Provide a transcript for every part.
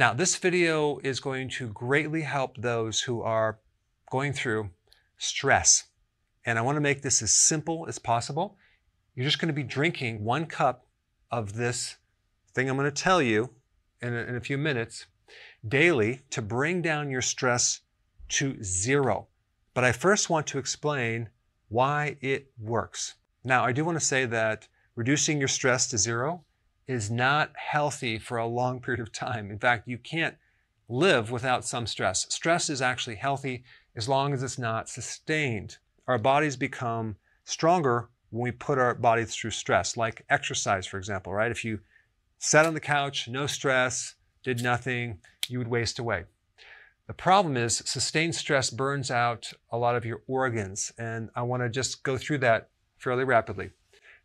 Now, this video is going to greatly help those who are going through stress. And I want to make this as simple as possible. You're just going to be drinking one cup of this thing I'm going to tell you in a, in a few minutes daily to bring down your stress to zero. But I first want to explain why it works. Now, I do want to say that reducing your stress to zero is not healthy for a long period of time. In fact, you can't live without some stress. Stress is actually healthy as long as it's not sustained. Our bodies become stronger when we put our bodies through stress, like exercise, for example, right? If you sat on the couch, no stress, did nothing, you would waste away. The problem is sustained stress burns out a lot of your organs, and I want to just go through that fairly rapidly.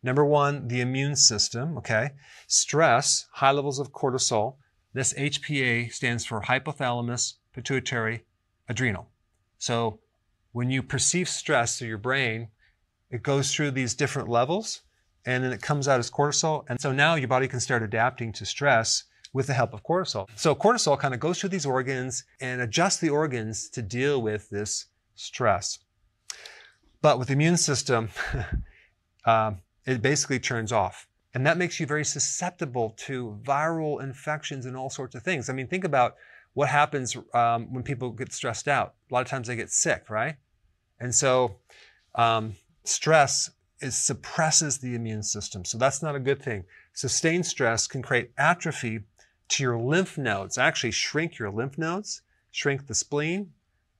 Number one, the immune system, okay? Stress, high levels of cortisol. This HPA stands for hypothalamus, pituitary, adrenal. So when you perceive stress through your brain, it goes through these different levels and then it comes out as cortisol. And so now your body can start adapting to stress with the help of cortisol. So cortisol kind of goes through these organs and adjusts the organs to deal with this stress. But with the immune system, uh, it basically turns off. And that makes you very susceptible to viral infections and all sorts of things. I mean, think about what happens um, when people get stressed out. A lot of times they get sick, right? And so um, stress is, suppresses the immune system. So that's not a good thing. Sustained stress can create atrophy to your lymph nodes, actually shrink your lymph nodes, shrink the spleen,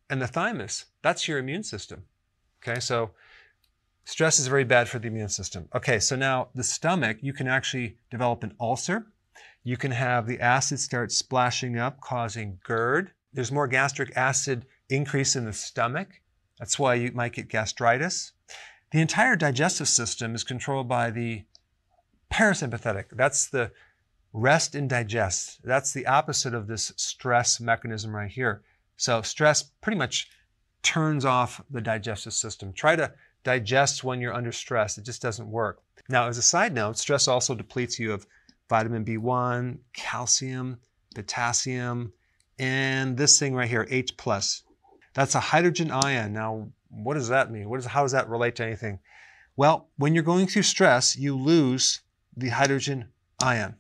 and the thymus. That's your immune system. Okay, so stress is very bad for the immune system. Okay, so now the stomach, you can actually develop an ulcer. You can have the acid start splashing up, causing GERD. There's more gastric acid increase in the stomach. That's why you might get gastritis. The entire digestive system is controlled by the parasympathetic. That's the rest and digest. That's the opposite of this stress mechanism right here. So stress pretty much turns off the digestive system. Try to digest when you're under stress. It just doesn't work. Now, as a side note, stress also depletes you of vitamin B1, calcium, potassium, and this thing right here, H+. That's a hydrogen ion. Now, what does that mean? What is, how does that relate to anything? Well, when you're going through stress, you lose the hydrogen ion.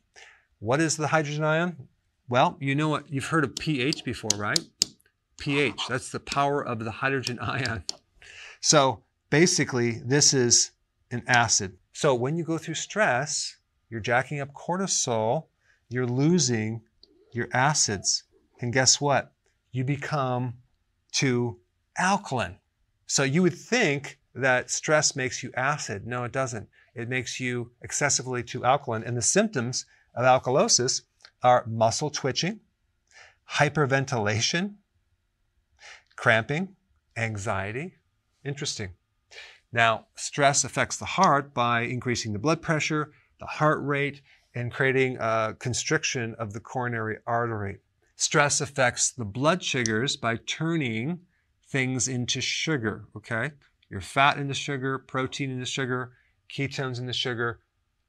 What is the hydrogen ion? Well, you know what, you've heard of pH before, right? pH, that's the power of the hydrogen ion. So basically, this is an acid. So when you go through stress, you're jacking up cortisol, you're losing your acids. And guess what? You become too alkaline. So you would think that stress makes you acid. No, it doesn't. It makes you excessively too alkaline. And the symptoms of alkalosis are muscle twitching, hyperventilation, cramping, anxiety. Interesting. Now, stress affects the heart by increasing the blood pressure, the heart rate, and creating a constriction of the coronary artery. Stress affects the blood sugars by turning things into sugar, okay? Your fat into sugar, protein into sugar, ketones into sugar.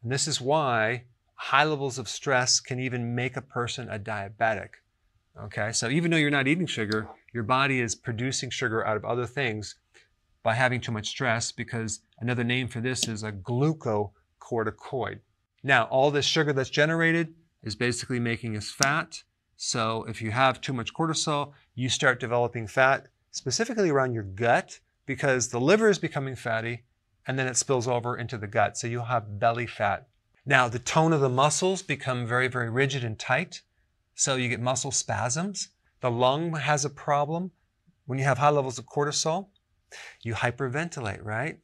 And this is why high levels of stress can even make a person a diabetic. Okay, so even though you're not eating sugar, your body is producing sugar out of other things by having too much stress because another name for this is a glucocorticoid. Now, all this sugar that's generated is basically making us fat. So if you have too much cortisol, you start developing fat, specifically around your gut, because the liver is becoming fatty and then it spills over into the gut. So you'll have belly fat. Now, the tone of the muscles become very, very rigid and tight. So you get muscle spasms. The lung has a problem when you have high levels of cortisol. You hyperventilate, right?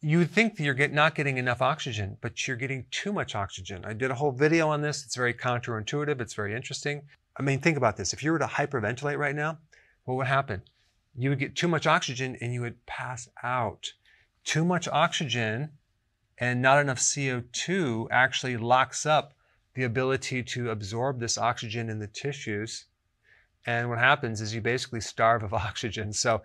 You think that you're get, not getting enough oxygen, but you're getting too much oxygen. I did a whole video on this. It's very counterintuitive. It's very interesting. I mean, think about this. If you were to hyperventilate right now, what would happen? You would get too much oxygen and you would pass out. Too much oxygen and not enough CO2 actually locks up the ability to absorb this oxygen in the tissues. And what happens is you basically starve of oxygen. So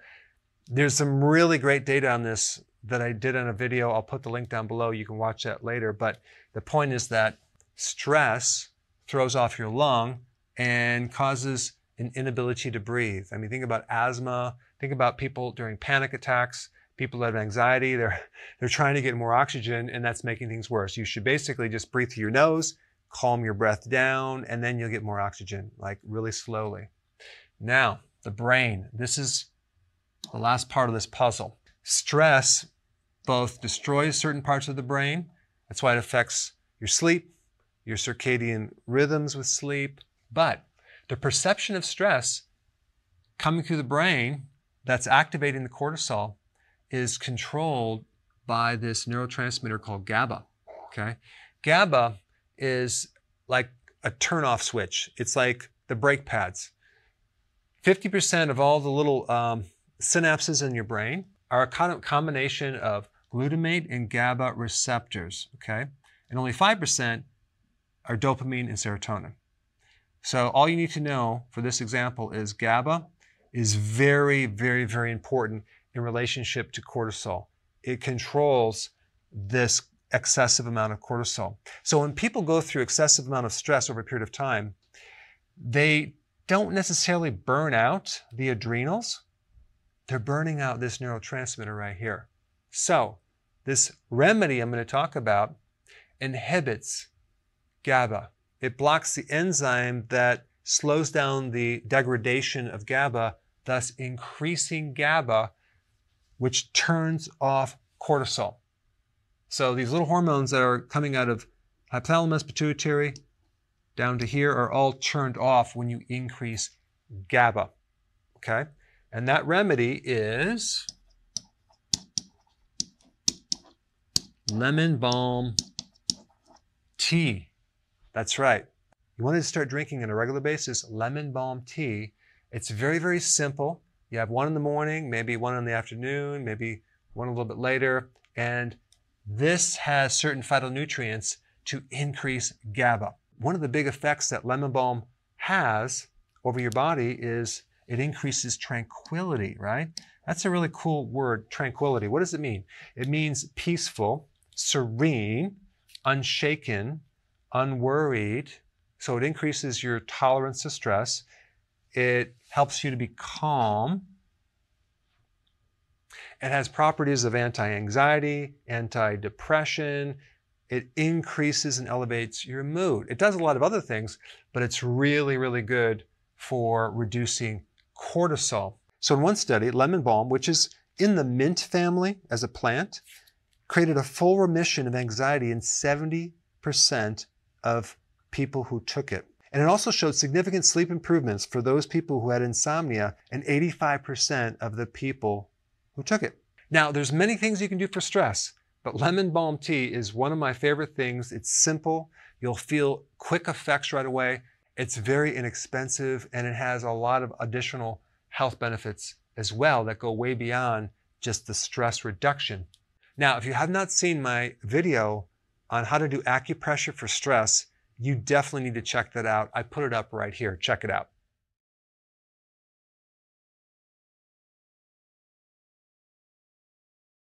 there's some really great data on this that I did on a video. I'll put the link down below. You can watch that later. But the point is that stress throws off your lung, and causes an inability to breathe. I mean, think about asthma, think about people during panic attacks, people that have anxiety, they're, they're trying to get more oxygen and that's making things worse. You should basically just breathe through your nose, calm your breath down, and then you'll get more oxygen, like really slowly. Now, the brain. This is the last part of this puzzle. Stress both destroys certain parts of the brain, that's why it affects your sleep, your circadian rhythms with sleep, but the perception of stress coming through the brain that's activating the cortisol is controlled by this neurotransmitter called GABA. Okay? GABA is like a turn-off switch. It's like the brake pads. 50% of all the little um, synapses in your brain are a kind of combination of glutamate and GABA receptors, okay? And only 5% are dopamine and serotonin. So all you need to know for this example is GABA is very, very, very important in relationship to cortisol. It controls this excessive amount of cortisol. So when people go through excessive amount of stress over a period of time, they don't necessarily burn out the adrenals. They're burning out this neurotransmitter right here. So this remedy I'm going to talk about inhibits GABA. It blocks the enzyme that slows down the degradation of GABA, thus increasing GABA, which turns off cortisol. So these little hormones that are coming out of hypothalamus, pituitary, down to here are all turned off when you increase GABA. Okay? And that remedy is lemon balm tea. That's right. You want to start drinking on a regular basis lemon balm tea. It's very, very simple. You have one in the morning, maybe one in the afternoon, maybe one a little bit later. And this has certain phytonutrients to increase GABA one of the big effects that lemon balm has over your body is it increases tranquility, right? That's a really cool word, tranquility. What does it mean? It means peaceful, serene, unshaken, unworried. So it increases your tolerance to stress. It helps you to be calm. It has properties of anti anxiety, anti depression, it increases and elevates your mood. It does a lot of other things, but it's really, really good for reducing cortisol. So in one study, lemon balm, which is in the mint family as a plant, created a full remission of anxiety in 70% of people who took it. And it also showed significant sleep improvements for those people who had insomnia and 85% of the people who took it. Now, there's many things you can do for stress. But lemon balm tea is one of my favorite things. It's simple. You'll feel quick effects right away. It's very inexpensive and it has a lot of additional health benefits as well that go way beyond just the stress reduction. Now, if you have not seen my video on how to do acupressure for stress, you definitely need to check that out. I put it up right here. Check it out.